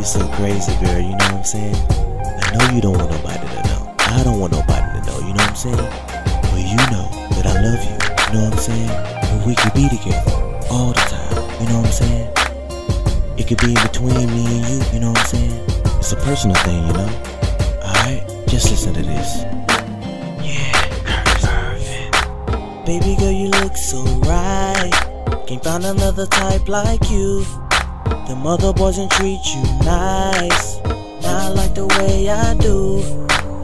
You so crazy, girl, you know what I'm saying? I know you don't want nobody to know. I don't want nobody to know, you know what I'm saying? But you know that I love you, you know what I'm saying? And we could be together all the time, you know what I'm saying? It could be between me and you, you know what I'm saying? It's a personal thing, you know? Alright, just listen to this. Baby girl, you look so right. Can't find another type like you. The mother boys don't treat you nice. Not like the way I do.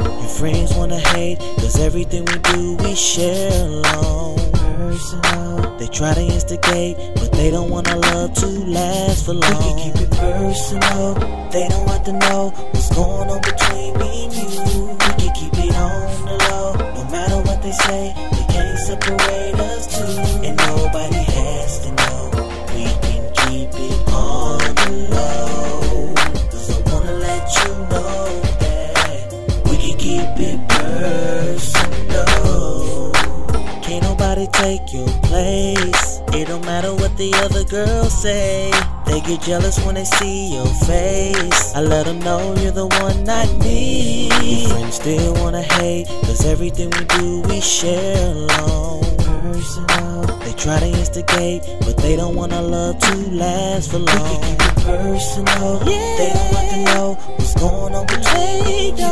Your friends wanna hate, cause everything we do, we share alone. Personal. They try to instigate, but they don't want our love to last for long. We can keep it personal. They don't want to know what's going on between me and you. We can keep keep it personal. Can't nobody take your place. It don't matter what the other girls say. They get jealous when they see your face. I let them know you're the one, not me. Your friends still wanna hate, cause everything we do, we share alone. Personal. They try to instigate, but they don't want our love to last for long. We can keep it personal. Yeah. They don't want to know what's going on between you.